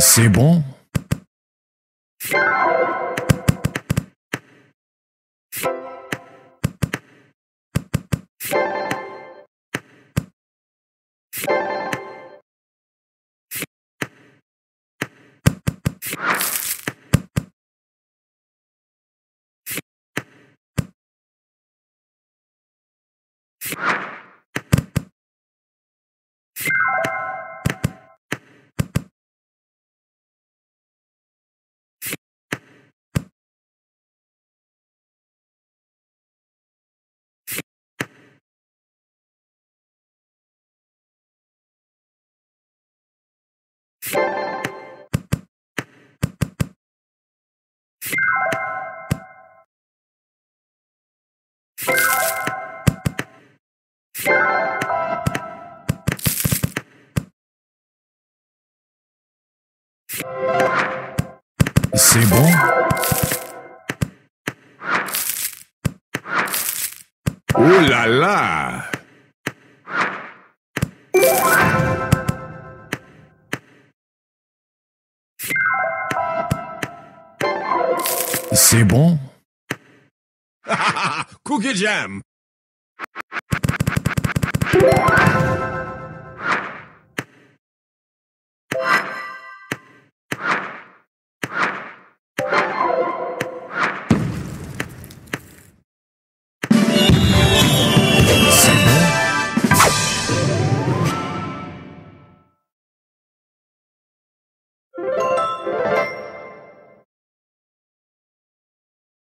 C'est bon C'est bon? Oh là là C'est bon? Cookie Jam.